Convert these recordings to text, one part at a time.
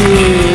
Yeah.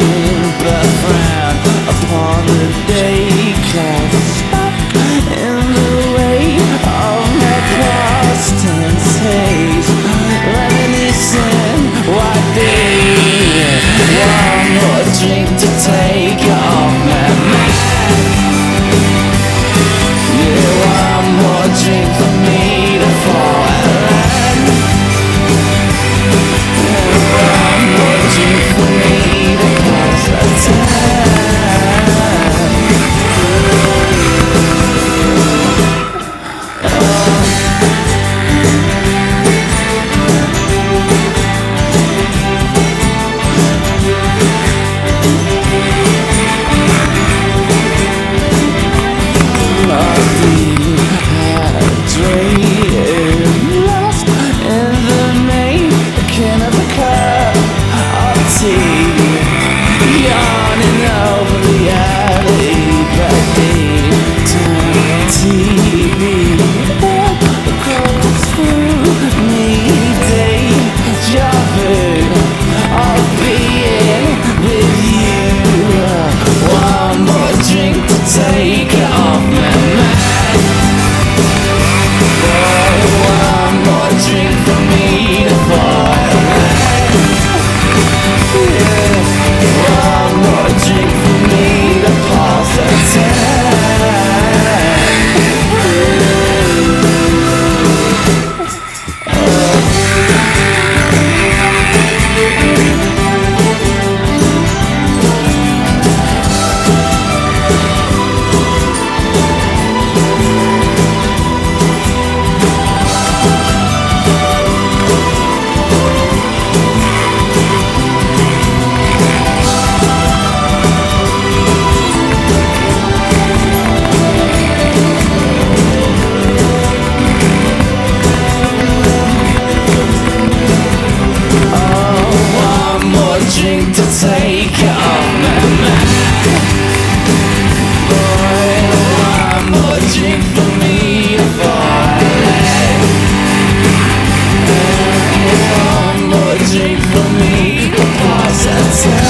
Yeah.